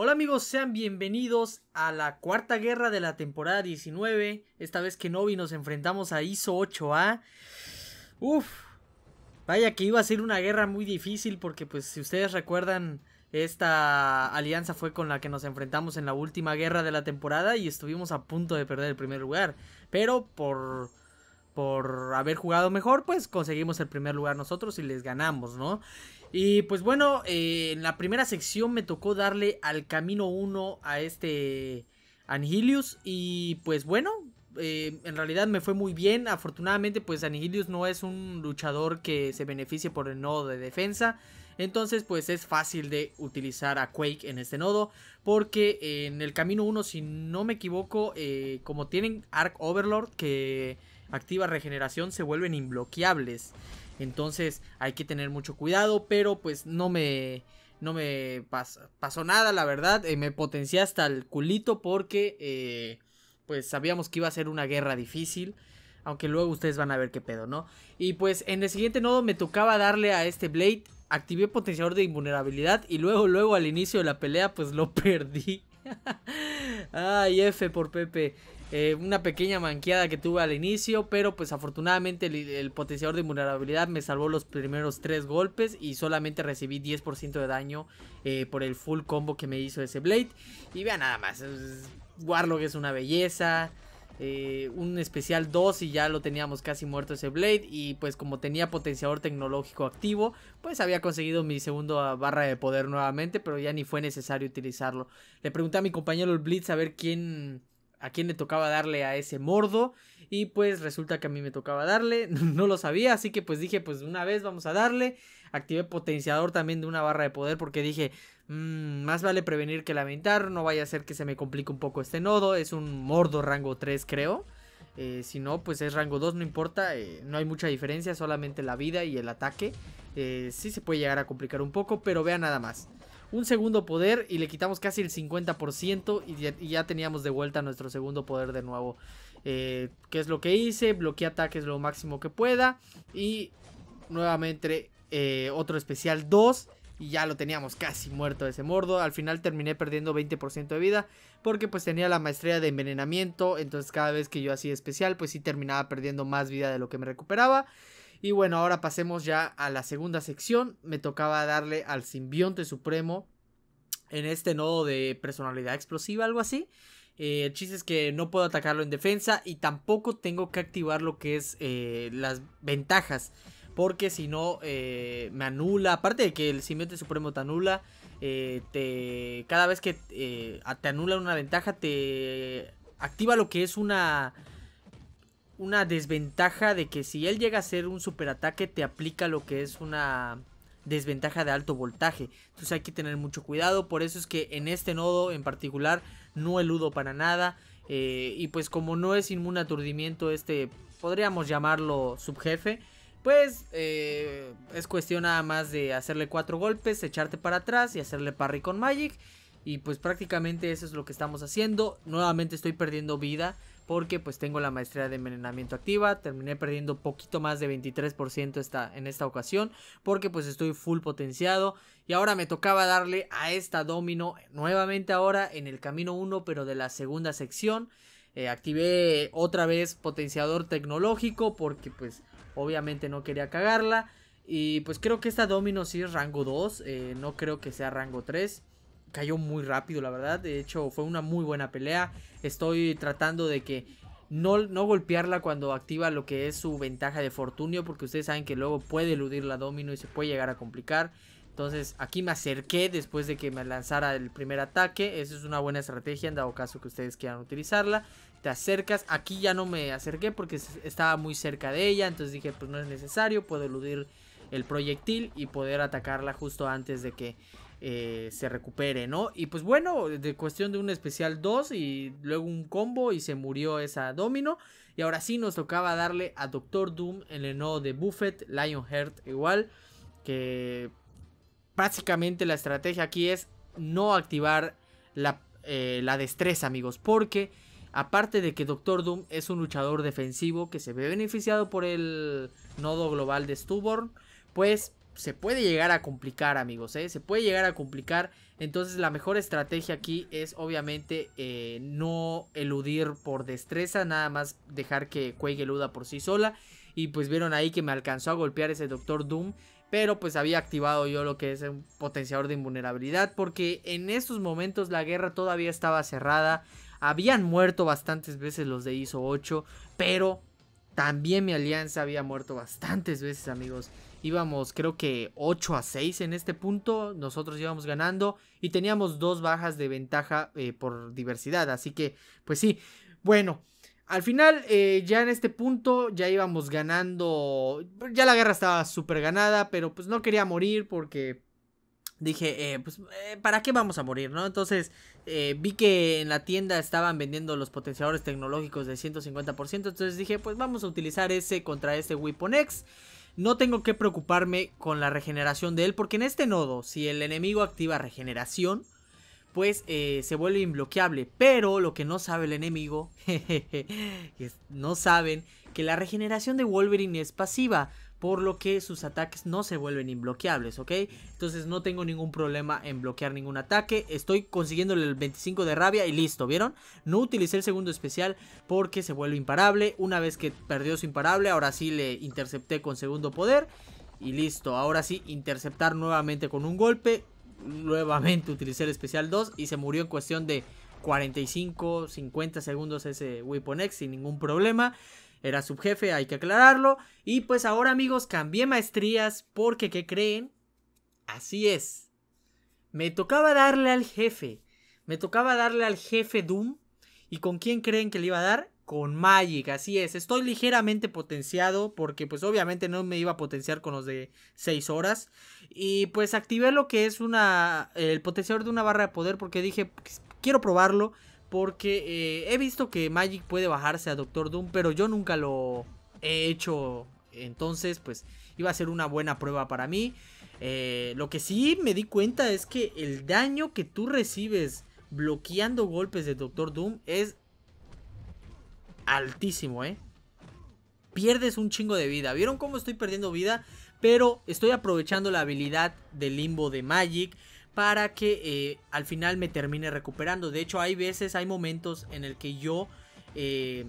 Hola amigos, sean bienvenidos a la cuarta guerra de la temporada 19. Esta vez que Novi nos enfrentamos a ISO 8A. Uf, vaya que iba a ser una guerra muy difícil porque pues si ustedes recuerdan esta alianza fue con la que nos enfrentamos en la última guerra de la temporada y estuvimos a punto de perder el primer lugar. Pero por por haber jugado mejor, pues conseguimos el primer lugar nosotros y les ganamos, ¿no? Y pues bueno, eh, en la primera sección me tocó darle al camino 1 a este Anhilius y pues bueno, eh, en realidad me fue muy bien. Afortunadamente, pues Anhilius no es un luchador que se beneficie por el nodo de defensa. Entonces, pues es fácil de utilizar a Quake en este nodo. Porque en el camino 1, si no me equivoco, eh, como tienen Arc Overlord que activa regeneración se vuelven imbloqueables. Entonces hay que tener mucho cuidado, pero pues no me, no me pasó nada, la verdad. Eh, me potencié hasta el culito porque eh, pues sabíamos que iba a ser una guerra difícil. Aunque luego ustedes van a ver qué pedo, ¿no? Y pues en el siguiente nodo me tocaba darle a este Blade. Activé potenciador de invulnerabilidad. Y luego, luego al inicio de la pelea, pues lo perdí. Ay, F por Pepe. Eh, una pequeña manqueada que tuve al inicio, pero pues afortunadamente el, potenciador de vulnerabilidad me salvó los primeros tres golpes y solamente recibí 10% de daño eh, por el full combo que me hizo ese Blade. Y vean nada más, Warlock es una belleza. Eh, un especial 2 y ya lo teníamos casi muerto ese Blade. Y pues como tenía potenciador tecnológico activo, pues había conseguido mi segunda barra de poder nuevamente, pero ya ni fue necesario utilizarlo. Le pregunté a mi compañero el Blitz a ver quién a quién le tocaba darle a ese mordo. Y pues resulta que a mí me tocaba darle. No lo sabía, así que pues dije, pues una vez vamos a darle. Activé potenciador también de una barra de poder porque dije, mmm, más vale prevenir que lamentar. No vaya a ser que se me complique un poco este nodo. Es un mordo rango 3 creo. Eh, si no, pues es rango 2, no importa. Eh, no hay mucha diferencia, solamente la vida y el ataque. Eh, sí se puede llegar a complicar un poco, pero vean nada más un segundo poder y le quitamos casi el 50% y ya, teníamos de vuelta nuestro segundo poder de nuevo. Eh, ¿Qué es lo que hice? Bloqueé ataques lo máximo que pueda y nuevamente otro especial 2 y ya lo teníamos casi muerto ese mordo. Al final terminé perdiendo 20% de vida porque pues tenía la maestría de envenenamiento, entonces cada vez que yo hacía especial pues sí terminaba perdiendo más vida de lo que me recuperaba. Y bueno, ahora pasemos ya a la segunda sección. Me tocaba darle al simbionte supremo en este nodo de personalidad explosiva, algo así. Eh, el chiste es que no puedo atacarlo en defensa y tampoco tengo que activar lo que es eh, las ventajas. Porque si no, eh, me anula. Aparte de que el simbionte supremo te anula, te, cada vez que te anula una ventaja, te activa lo que es una una desventaja de que si él llega a ser un superataque te aplica lo que es una desventaja de alto voltaje. Entonces hay que tener mucho cuidado. Por eso es que en este nodo en particular no eludo para nada. Eh, y pues como no es inmune aturdimiento este, podríamos llamarlo subjefe. Pues eh, es cuestión nada más de hacerle cuatro golpes, echarte para atrás y hacerle parry con Magic. Y pues prácticamente eso es lo que estamos haciendo. Nuevamente estoy perdiendo vida porque pues tengo la maestría de envenenamiento activa, terminé perdiendo poquito más de 23% esta, en esta ocasión, porque pues estoy full potenciado y ahora me tocaba darle a esta domino nuevamente ahora en el camino 1 pero de la segunda sección, eh, activé otra vez potenciador tecnológico porque pues obviamente no quería cagarla y pues creo que esta domino sí es rango 2, eh, no creo que sea rango 3 cayó muy rápido, la verdad. De hecho, fue una muy buena pelea. Estoy tratando de que no, no golpearla cuando activa lo que es su ventaja de fortunio, porque ustedes saben que luego puede eludir la domino y se puede llegar a complicar. Entonces aquí me acerqué después de que me lanzara el primer ataque. Esa es una buena estrategia en dado caso que ustedes quieran utilizarla. Te acercas. Aquí ya no me acerqué porque estaba muy cerca de ella. Entonces dije pues no es necesario. Puedo eludir el proyectil y poder atacarla justo antes de que eh, se recupere, ¿no? Y pues bueno, de cuestión de un especial 2 y luego un combo y se murió esa domino. Y ahora sí nos tocaba darle a Doctor Doom en el nodo de Buffett, Lionheart igual. Que básicamente la estrategia aquí es no activar la, eh, la destreza, amigos. Porque aparte de que Doctor Doom es un luchador defensivo que se ve beneficiado por el nodo global de Stuborn, pues se puede llegar a complicar, amigos, ¿eh? Se puede llegar a complicar. Entonces la mejor estrategia aquí es obviamente eh, no eludir por destreza, nada más dejar que Quake eluda por sí sola. Y pues vieron ahí que me alcanzó a golpear ese Doctor Doom. Pero pues había activado yo lo que es un potenciador de invulnerabilidad. Porque en estos momentos la guerra todavía estaba cerrada. Habían muerto bastantes veces los de ISO 8. Pero también mi alianza había muerto bastantes veces, amigos. Íbamos creo que 8 a 6 en este punto. Nosotros íbamos ganando. Y teníamos dos bajas de ventaja eh, por diversidad. Así que, pues sí. Bueno. Al final, eh, ya en este punto, ya íbamos ganando. Ya la guerra estaba súper ganada, pero pues no quería morir porque dije, eh, pues, ¿para qué vamos a morir, no? Entonces, vi que en la tienda estaban vendiendo los potenciadores tecnológicos de 150%, entonces dije, pues vamos a utilizar ese contra este Weapon X. No tengo que preocuparme con la regeneración de él, porque en este nodo, si el enemigo activa regeneración, pues eh, se vuelve imbloqueable. Pero lo que no sabe el enemigo, no saben que la regeneración de Wolverine es pasiva por lo que sus ataques no se vuelven imbloqueables, ¿ok? Entonces no tengo ningún problema en bloquear ningún ataque, estoy consiguiendo el 25 de rabia y listo, ¿vieron? No utilicé el segundo especial porque se vuelve imparable, una vez que perdió su imparable, ahora sí le intercepté con segundo poder y listo, ahora sí interceptar nuevamente con un golpe, nuevamente utilicé el especial 2 y se murió en cuestión de 45, 50 segundos ese Weapon X sin ningún problema. Era subjefe, hay que aclararlo. Y pues ahora amigos, cambié maestrías porque, ¿qué creen? Así es. Me tocaba darle al jefe. Me tocaba darle al jefe Doom. ¿Y con quién creen que le iba a dar? Con Magic, así es. Estoy ligeramente potenciado porque pues obviamente no me iba a potenciar con los de 6 horas. Y pues activé lo que es una el potenciador de una barra de poder porque dije, pues, quiero probarlo. Porque eh, he visto que Magic puede bajarse a Doctor Doom, pero yo nunca lo he hecho. Entonces, pues iba a ser una buena prueba para mí. Eh, lo que sí me di cuenta es que el daño que tú recibes bloqueando golpes de Doctor Doom es altísimo, ¿eh? Pierdes un chingo de vida. ¿Vieron cómo estoy perdiendo vida? Pero estoy aprovechando la habilidad de limbo de Magic para que eh, al final me termine recuperando. De hecho, hay veces, hay momentos en el que yo eh,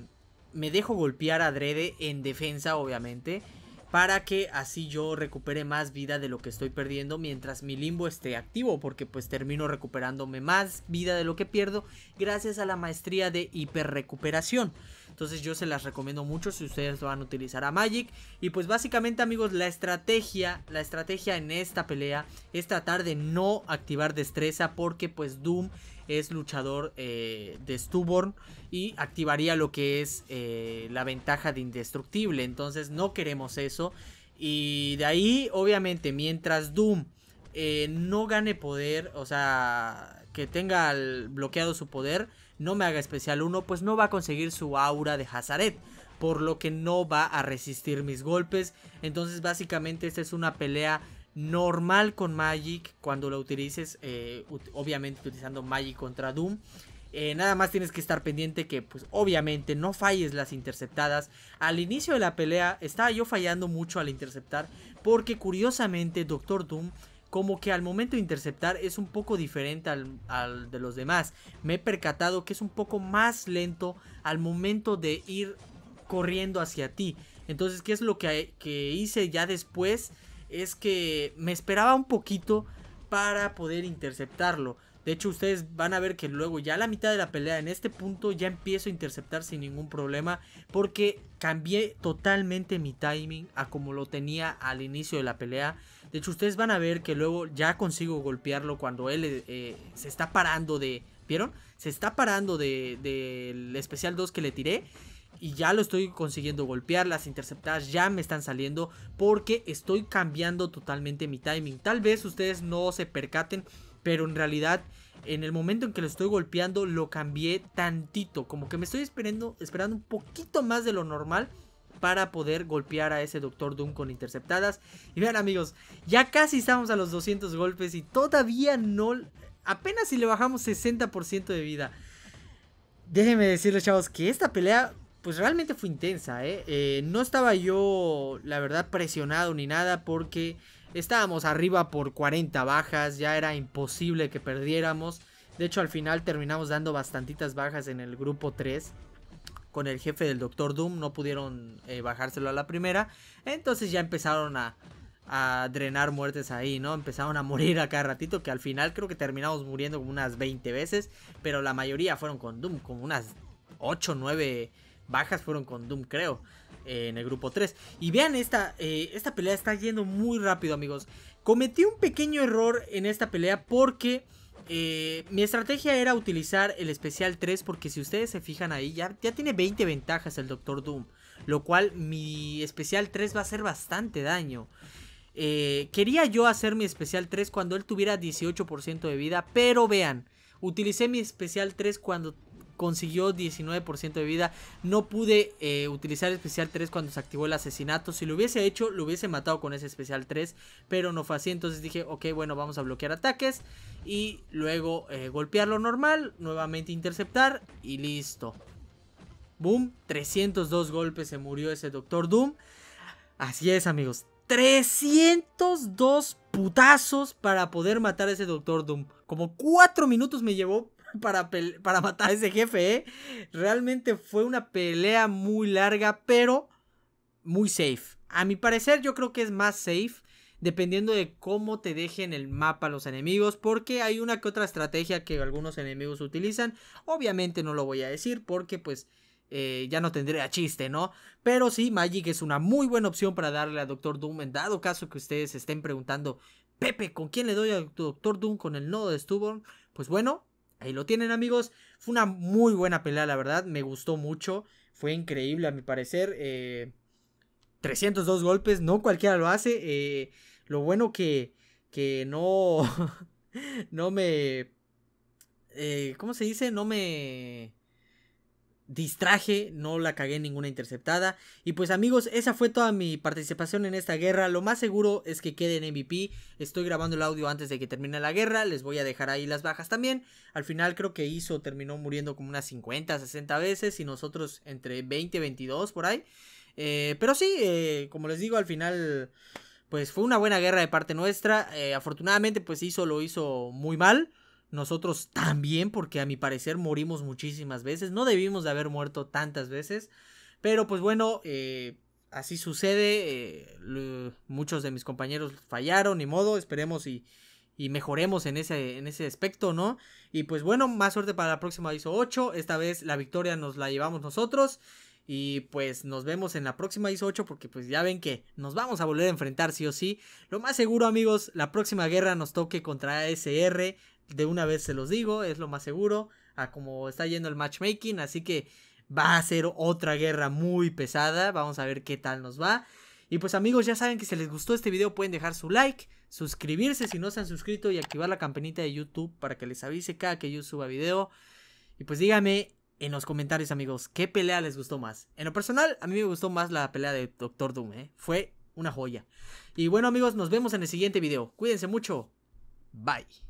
me dejo golpear adrede en defensa, obviamente. Para que así yo recupere más vida de lo que estoy perdiendo mientras mi limbo esté activo. Porque pues termino recuperándome más vida de lo que pierdo gracias a la maestría de hiperrecuperación. Entonces yo se las recomiendo mucho si ustedes van a utilizar a Magic. Y pues básicamente amigos, la estrategia, la estrategia en esta pelea es tratar de no activar destreza porque pues Doom es luchador eh, de Stubborn y activaría lo que es eh, la ventaja de indestructible. Entonces no queremos eso. Y de ahí, obviamente, mientras Doom eh, no gane poder, o sea, que tenga bloqueado su poder, no me haga especial 1, pues no va a conseguir su aura de Hazaret. Por lo que no va a resistir mis golpes. Entonces básicamente esta es una pelea normal con Magic. Cuando lo utilices, eh, obviamente utilizando Magic contra Doom. Eh, nada más tienes que estar pendiente que, pues, obviamente no falles las interceptadas. Al inicio de la pelea estaba yo fallando mucho al interceptar. Porque curiosamente, Doctor Doom como que al momento de interceptar es un poco diferente al, de los demás. Me he percatado que es un poco más lento al momento de ir corriendo hacia ti. Entonces, ¿qué es lo que, que hice ya después? Es que me esperaba un poquito para poder interceptarlo. De hecho, ustedes van a ver que luego ya a la mitad de la pelea, en este punto, ya empiezo a interceptar sin ningún problema. Porque cambié totalmente mi timing a como lo tenía al inicio de la pelea. De hecho, ustedes van a ver que luego ya consigo golpearlo cuando él eh, se está parando de... ¿Vieron? Se está parando del de, especial 2 que le tiré. Y ya lo estoy consiguiendo golpear. Las interceptadas ya me están saliendo. Porque estoy cambiando totalmente mi timing. Tal vez ustedes no se percaten. Pero en realidad, en el momento en que lo estoy golpeando, lo cambié tantito. Como que me estoy esperando, esperando un poquito más de lo normal para poder golpear a ese Doctor Doom con interceptadas. Y vean amigos, ya casi estamos a los 200 golpes y todavía no... Apenas si le bajamos 60% de vida. Déjenme decirles chavos que esta pelea pues realmente fue intensa, ¿eh? ¿eh? No estaba yo, la verdad, presionado ni nada porque Estábamos arriba por 40 bajas, ya era imposible que perdiéramos. De hecho, al final terminamos dando bastantitas bajas en el grupo 3 con el jefe del Doctor Doom. No pudieron eh, bajárselo a la primera. Entonces ya empezaron a, a drenar muertes ahí, ¿no? Empezaron a morir a cada ratito, que al final creo que terminamos muriendo como unas 20 veces, pero la mayoría fueron con Doom, como unas 8 o 9 bajas fueron con Doom, creo, eh, en el grupo 3. Y vean, esta, eh, esta pelea está yendo muy rápido, amigos. Cometí un pequeño error en esta pelea porque... Eh, mi estrategia era utilizar el especial 3 porque si ustedes se fijan ahí ya, ya tiene 20 ventajas el Doctor Doom. Lo cual mi especial 3 va a hacer bastante daño. Quería yo hacer mi especial 3 cuando él tuviera 18% de vida, pero vean, utilicé mi especial 3 cuando consiguió 19% de vida. No pude eh, utilizar especial 3 cuando se activó el asesinato. Si lo hubiese hecho, lo hubiese matado con ese especial 3. Pero no fue así. Entonces dije, ok, bueno, vamos a bloquear ataques. Y luego eh, golpearlo normal. Nuevamente interceptar. Y listo. Boom. 302 golpes se murió ese Doctor Doom. Así es, amigos. 302 putazos para poder matar a ese Doctor Doom. Como 4 minutos me llevó para, para matar a ese jefe, ¿eh? Realmente fue una pelea muy larga, pero muy safe. A mi parecer yo creo que es más safe dependiendo de cómo te dejen el mapa los enemigos, porque hay una que otra estrategia que algunos enemigos utilizan. Obviamente no lo voy a decir porque pues eh, ya no tendría chiste, ¿no? Pero sí, Magic es una muy buena opción para darle a Doctor Doom. En dado caso que ustedes estén preguntando, Pepe, ¿con quién le doy a Doctor Doom con el nodo de Stubborn? Pues bueno, ahí lo tienen, amigos. Fue una muy buena pelea, la verdad. Me gustó mucho. Fue increíble, a mi parecer. 302 eh, golpes, no cualquiera lo hace. Eh, lo bueno que, que no, no me... ¿Cómo se dice? No me distraje, no la cagué en ninguna interceptada. Y pues amigos, esa fue toda mi participación en esta guerra. Lo más seguro es que quede en MVP. Estoy grabando el audio antes de que termine la guerra. Les voy a dejar ahí las bajas también. Al final creo que Iso terminó muriendo como unas 50, 60 veces y nosotros entre 20, 22 por ahí. Eh, pero sí, eh, como les digo, al final pues fue una buena guerra de parte nuestra. Eh, afortunadamente pues Iso lo hizo muy mal. Nosotros también, porque a mi parecer morimos muchísimas veces. No debimos de haber muerto tantas veces. Pero pues bueno, eh, así sucede. Eh, muchos de mis compañeros fallaron, ni modo. Esperemos y, y mejoremos en ese, en ese aspecto, ¿no? Y pues bueno, más suerte para la próxima ISO 8. Esta vez la victoria nos la llevamos nosotros. Y pues nos vemos en la próxima ISO 8 porque pues ya ven que nos vamos a volver a enfrentar sí o sí. Lo más seguro amigos, la próxima guerra nos toque contra ASR de una vez se los digo, es lo más seguro, a como está yendo el matchmaking, así que va a ser otra guerra muy pesada, vamos a ver qué tal nos va. Y pues amigos, ya saben que si les gustó este video pueden dejar su like, suscribirse si no se han suscrito y activar la campanita de YouTube para que les avise cada que yo suba video. Y pues díganme en los comentarios amigos, ¿qué pelea les gustó más? En lo personal, a mí me gustó más la pelea de Doctor Doom, ¿eh? fue una joya. Y bueno amigos, nos vemos en el siguiente video. Cuídense mucho. Bye.